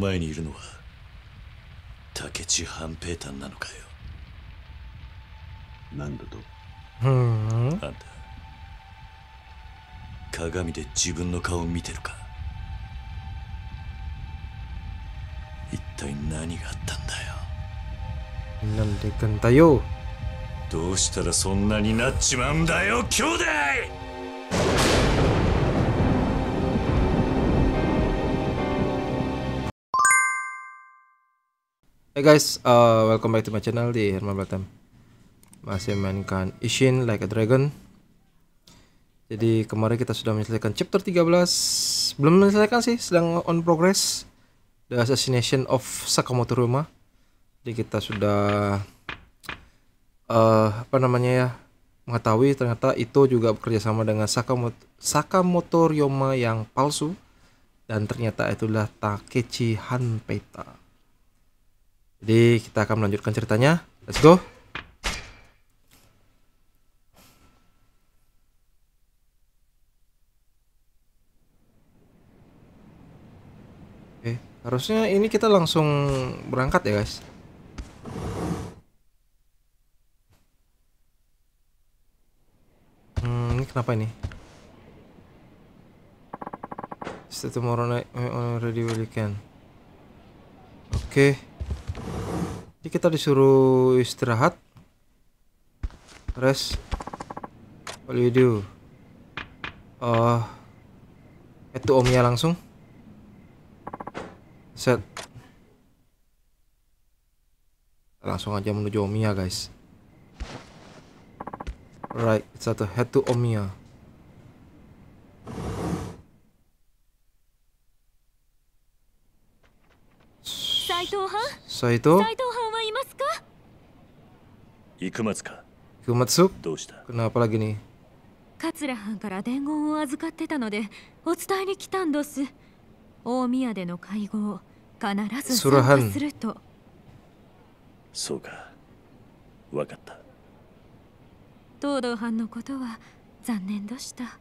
前にいるのは竹地半平太なのかよ。なんだと？Hmm. あんた鏡で自分の顔を見てるか？一体何があったんだよ？Nan de Gentayo. どうしたらそんなになっちまうんだよ兄弟 Hey guys, uh, welcome back to my channel di Herman Batam. Masih mainkan Ishin Like a Dragon. Jadi kemarin kita sudah menyelesaikan chapter 13 Belum menyelesaikan sih, sedang on progress. The Assassination of Sakamoto Ryoma Jadi kita sudah eh Apa namanya ya Mengetahui ternyata itu juga bekerja sama dengan Sakamoto, Sakamoto Ryoma yang palsu. Dan ternyata itulah Takechi Hanpeita Jadi kita akan melanjutkan ceritanya Let's go Oke, harusnya ini kita langsung berangkat ya guys. Hmm, ini kenapa ini? Stay tomorrow night eh, already we can. Oke. Jadi kita disuruh istirahat. Rest. What do you do? Oh, itu omnya langsung. Set. Langsung aja menuju Omiya, guys. Right, satu head to Omiya. 斎藤行松か？Kumatsu. どうした？Kenapa lagi nih? 桂藩から伝言を預かってたのでお伝えに来たんどす。大宮での会合必ず参加すると。そうか。わかった。東堂藩のことは残念でした。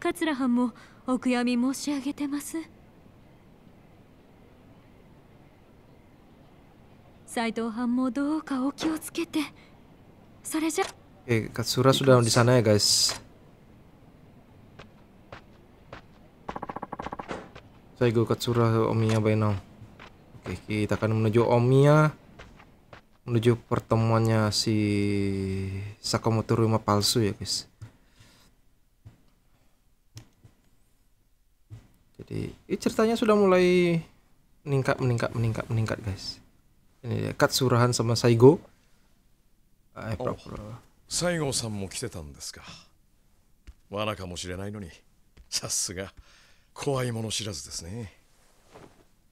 桂藩もお悔やみ申し上げてます Oke, okay, Katsura sudah di sana ya, guys. Saya go Katsura Omiya by now. Oke, kita akan menuju Omiya menuju pertemuannya si Sakamoto rumah palsu ya, guys. Jadi, ini ceritanya sudah mulai meningkat, meningkat, meningkat, meningkat, guys. Ini dia, Katsurahan sama Saigo. Ah, eh. 西郷さんも来てたんですか。罠かもしれないのに。さすが。怖いもの知らずですね。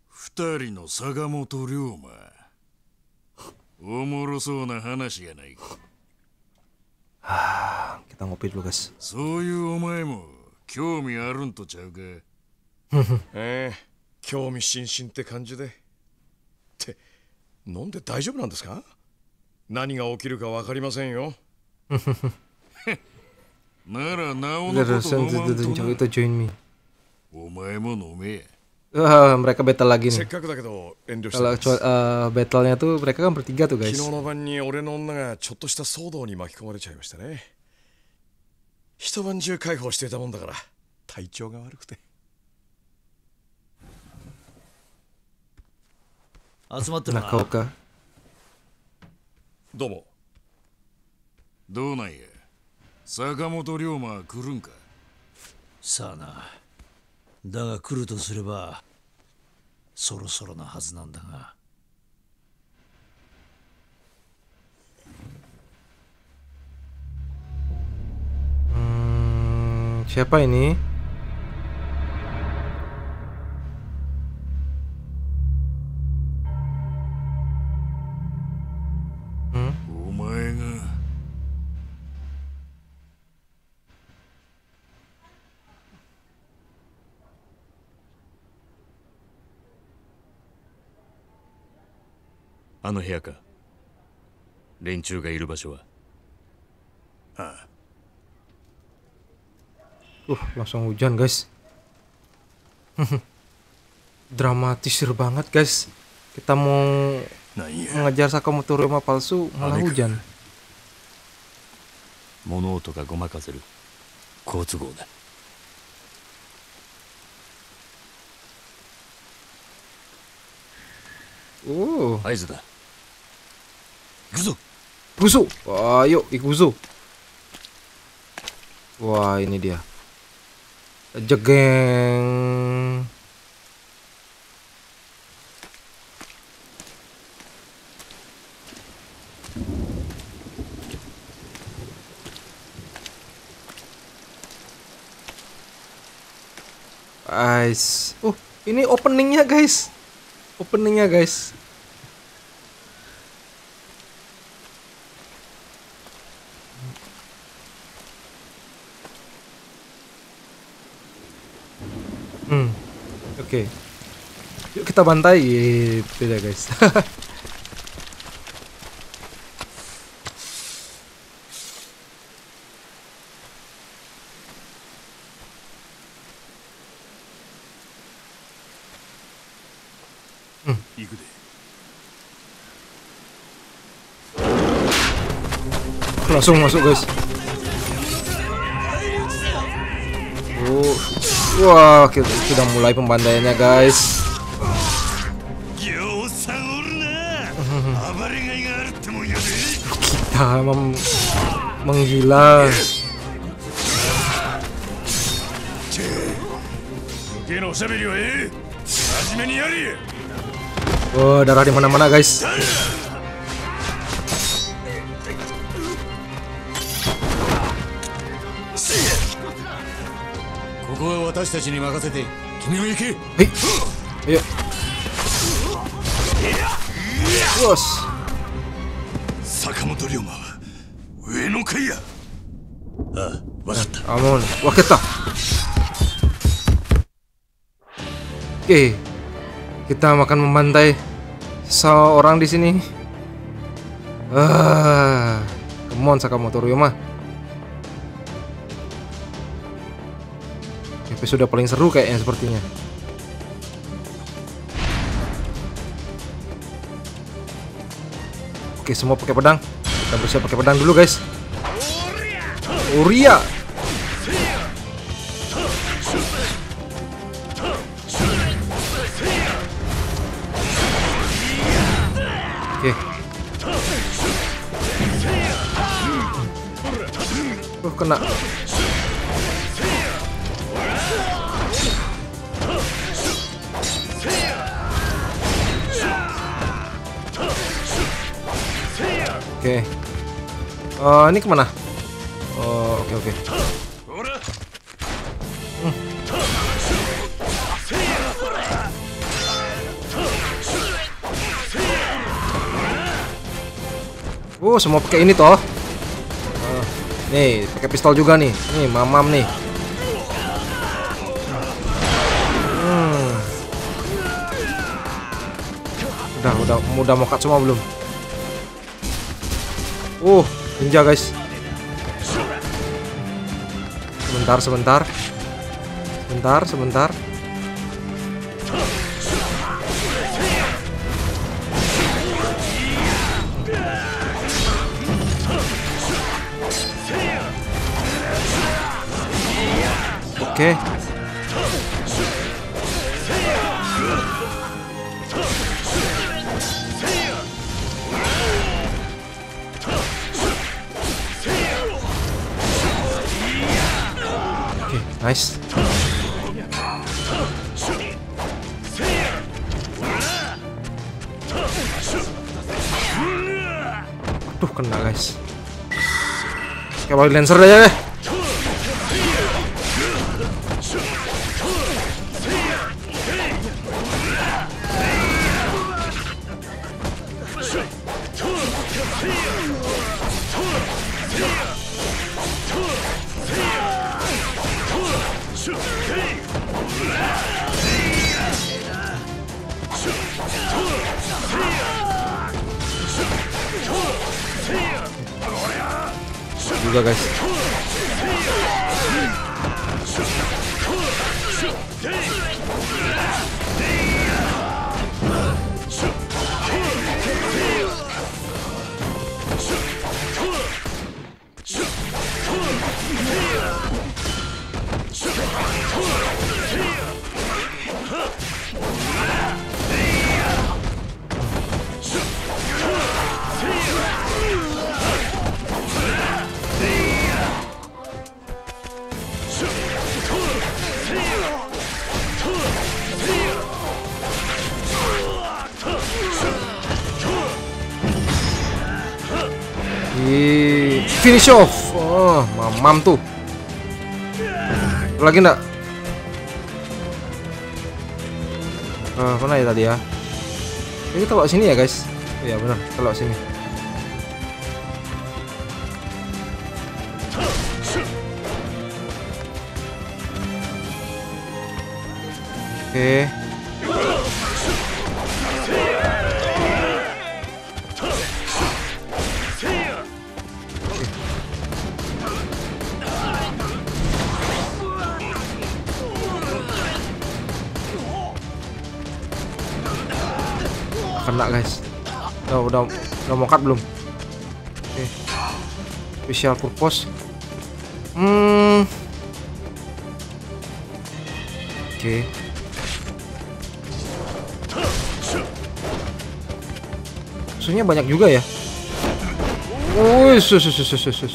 二人の坂本龍馬。おもろそうな話やないか。Kita ngopi dulu, guys. そういうお前も興味あるんとちゃうか。ええ興味津々って感じで飲んで大丈夫なんですか何が起きるか分かりませんよ。ならなおのこと飲まんとな。お前も飲め。Wah, mereka battle lagi nih. Kalau uh, battlenya tuh mereka kan bertiga tuh guys. 一晩中介抱していたもんだから体調が悪くて集まってるな。ka. どうも。どうなんや。坂本龍馬は来るんか。さあな。だが来るとすればそろそろなはずなんだが。Hmm, siapa ini? あの部屋か連中がいる場所は Uh, langsung hujan guys. dramatisir banget guys kita mau なんや mengejar Sakamoto Ryoma palsu malah hujan 物音がごまかせる好都合だ oh 合図だ Guzo. Guzo. Wah, yuk Guzo. Wah, ini dia. Jegeng. Guys. Oh, ini openingnya guys. Openingnya guys. Hmm. Oke. Okay. Yuk kita bantai. Iya, beda guys. Hmm. langsung masuk guys Wah, kita sudah mulai pembandaiannya, guys. kita mem menggila. Oh, darah di mana-mana, guys. 私たちに任せて君も行け Hei, ayo. Bos. 坂本龍馬は上の階やああ分かった Amun, wah kita. Oke, kita akan membantai seorang di sini. Ah, come on Sakamoto Ryoma. Episode paling seru kayaknya sepertinya. Oke, semua pakai pedang. Kita bersiap pakai pedang dulu, guys. Uria. Oke. Oh, kena. Oke. Oh, ini ke mana? Oh, oke oke. ほら Oh, semua pakai ini toh. Oh, nih, pakai pistol juga nih. Nih, mamam nih. Hmm. Udah, udah, udah mokat semua belum? Uh, ninja guys. Sebentar, sebentar. Sebentar, sebentar. Oke. Oke, que voy lento la llave. Loser Geist. Finish off. Oh, mamam tuh. Lagi enggak? Uh, mana ya tadi ya? Ini kita bawa sini ya guys. Iya benar, kita bawa sini. Oke. Kena guys. Udah udah udah mau cut belum? Oke. Special purpose. Hmm. Oke. Musuhnya banyak juga ya. Wih, sus, sus, sus, sus, sus,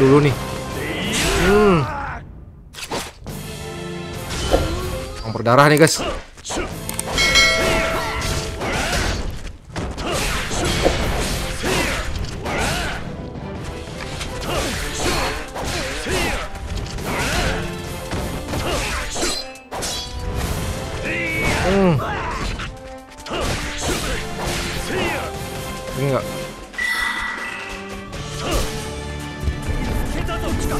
dulu nih. Hmm. Yang berdarah nih guys. Wes.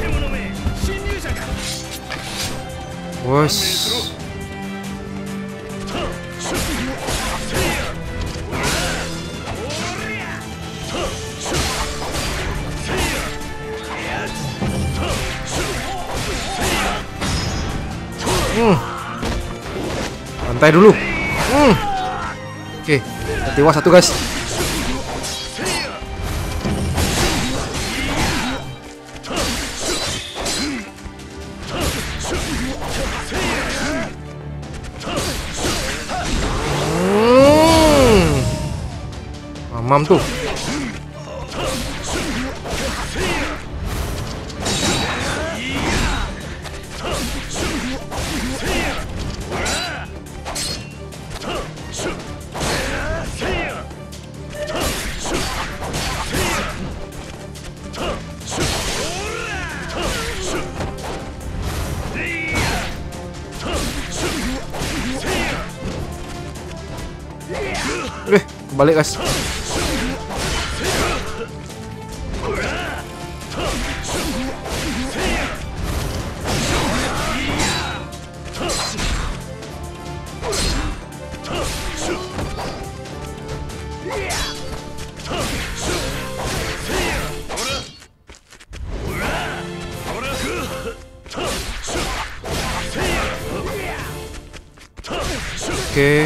Hmm. Santai dulu. Hmm. Oke, tewas satu guys. Mamam tuh. Kebalik guys. Oke.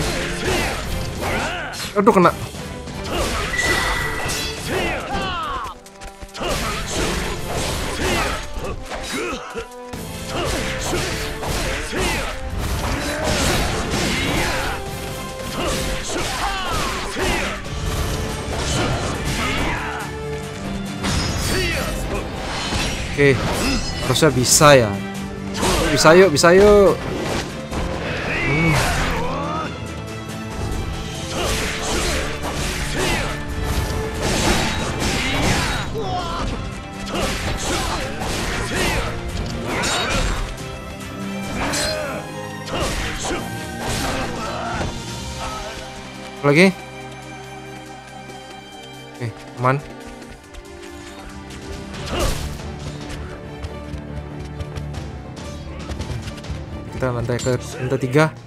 Aduh kena. Oke, harusnya bisa ya. Bisa yuk, bisa yuk. Lagi. Oke aman. Kita lantai ke lantai tiga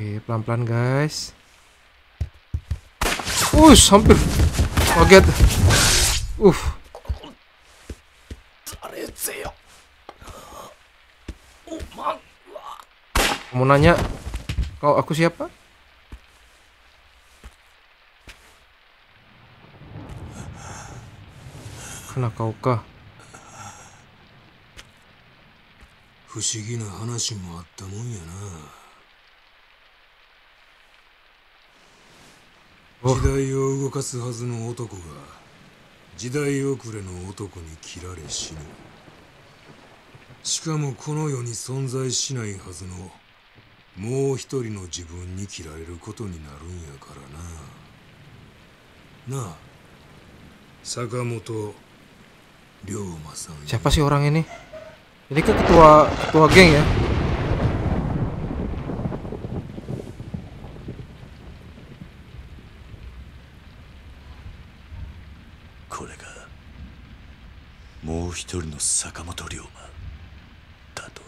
Oke, pelan-pelan guys. Uh, hampir kaget. Uh. Mau nanya, kau aku siapa? Kena kau kah? na. 時代を動かすはずの男が時代遅れの男に切られ死ぬしかもこの世に存在しないはずのもう一人の自分に切られることになるんやからななあ坂本龍馬さんや Siapa sih orang ini? Ini kan ketua ketua geng ya? これがもう一人の坂本龍馬。だと。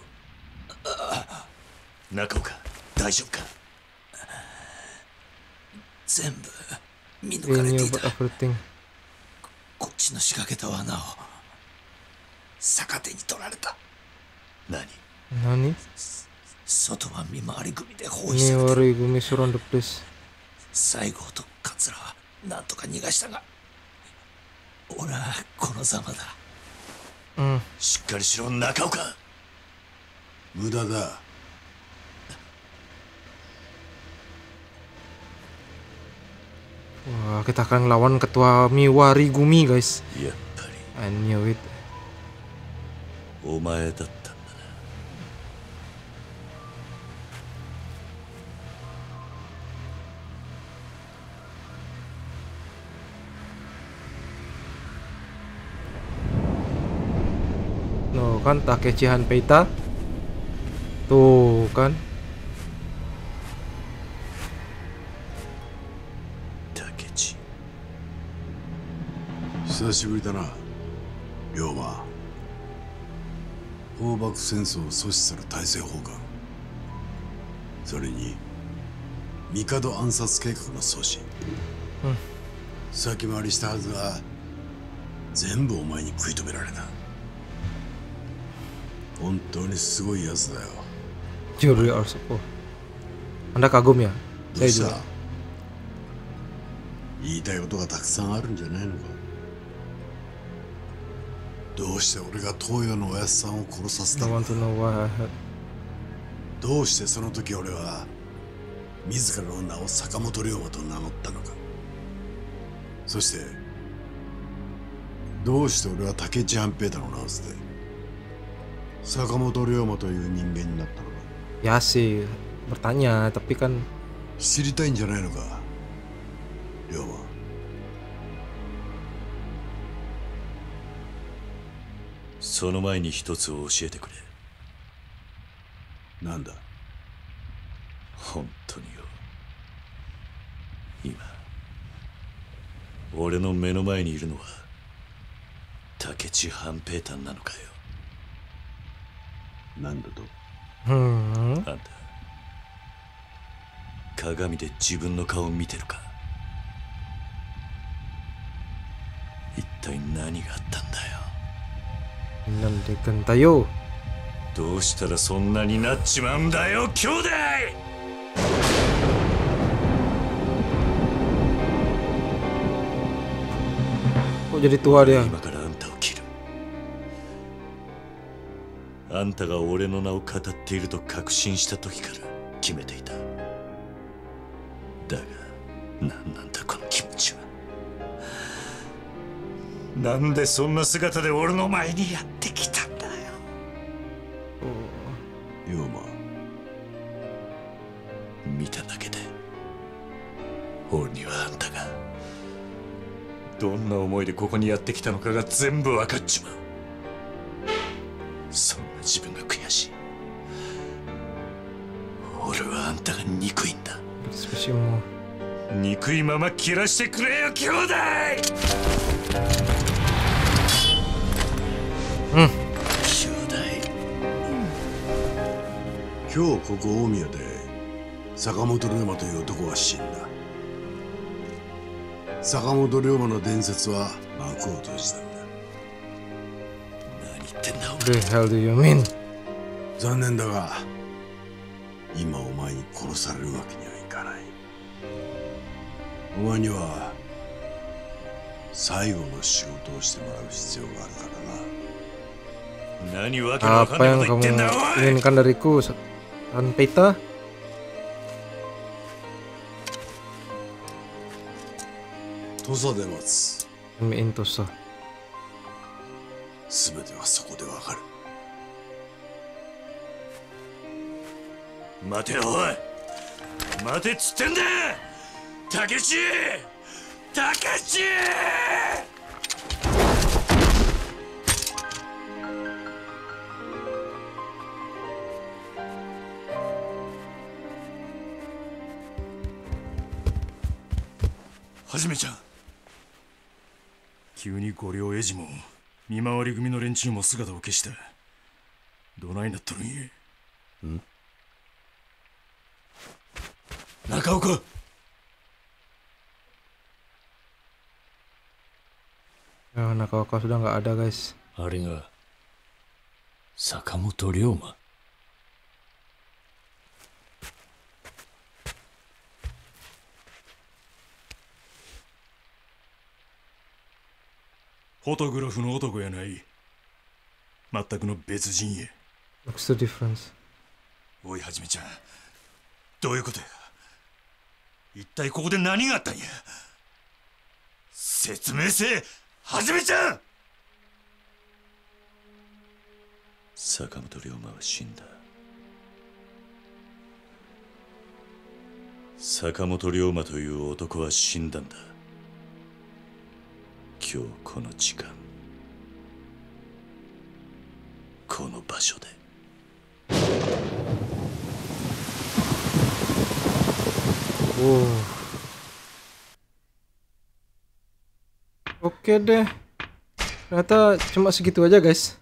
中岡大丈夫か。全部見抜かれていた.こっちの仕掛けた罠を。逆手に取られた。何？Nani? 外は見回り組で包囲されて。る.西郷と桂はなんとか逃がしたが。俺はこのざまだHmm. しっかりしろ中岡無駄だ Wah, kita akan lawan ketua Miwarigumi, guys. やっぱり I knew it. お前だっ kan Takechi Hanpeita. Tuh, kan. 竹地久しぶりだな龍馬放爆戦争を阻止する大政奉還それに帝暗殺計画の阻止、先回りしたはずが全部お前に食い止められた本当にすごいやつだよ Juri Arsopo. Anda kagum ya? どう Saya した？juga. 言いたいことがたくさんあるんじゃないのか？どうして俺が東洋のおやっさんを殺させた I の want か to know why I had どうしてその時俺は自らの名を坂本龍馬と名乗ったのか？そしてどうして俺は竹内半平太の名を捨て坂本龍馬という人間になったのか？Ya sih bertanya, tapi kan 知りたいんじゃないのか？龍馬。その前に一つを教えてくれ。なんだ？本当によ。今俺の目の前にいるのは竹地半平太なのかよなんだと？hmm, あんた鏡で自分の顔を見てるか？一体何があったんだよ？nan de gentayo. どうしたらそんなになっちまうんだよ兄弟！jadi tua dia? 今からあんあんたが俺の名を語っていると確信した時から決めていた。だが何なんだこの気持ちは。なんでそんな姿で俺の前にやってきたんだよ。龍馬見ただけで俺にはあんたが。どんな思いでここにやってきたのかが全部分かっちまう憎いまま切らしてくれよ兄弟！うん。兄弟。今日ここ大宮で坂本龍馬という男が死んだ。坂本龍馬の伝説は幕を閉じたんだ。何言ってんだ The hell do you mean? 残念だが今お前に殺されるわけにはお前には最後の仕事をしてもらう必要があるからな。何わけのわかんないこと言ってんだ inginkan dariku, San Peita? 土佐で待つ Intosa. 全てはそこでわかる待てよおい待てっつってんだたけし！たけし！はじめちゃん。急に五両エジも見回り組の連中も姿を消したどないなっとるんや。中岡 Ya, Nakawaka sudah nggak ada guys. あれが坂本龍馬フォトグラフの男やない全くの別人や What's the difference? おいはじめちゃんどういうことや一体ここで何があったんや説明せえはじめちゃん坂本龍馬は死んだ。坂本龍馬という男は死んだんだ。今日この時間。この場所で。Wow. Oke deh. Ternyata cuma segitu aja guys.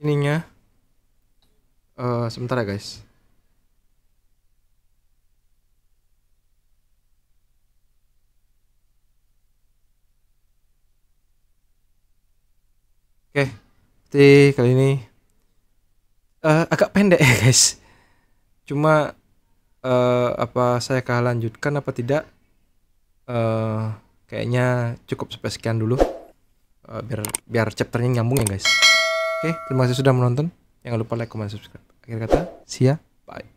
Ininya. Eh sebentar ya guys. Oke, jadi kali ini eh, agak pendek ya guys. Cuma eh, apa saya akan lanjutkan apa tidak? Eh kayaknya cukup sampai sekian dulu. Eh, biar biar chapternya nyambung ya guys. Oke, terima kasih sudah menonton. Jangan lupa like, comment, subscribe. Akhir kata, see ya, bye.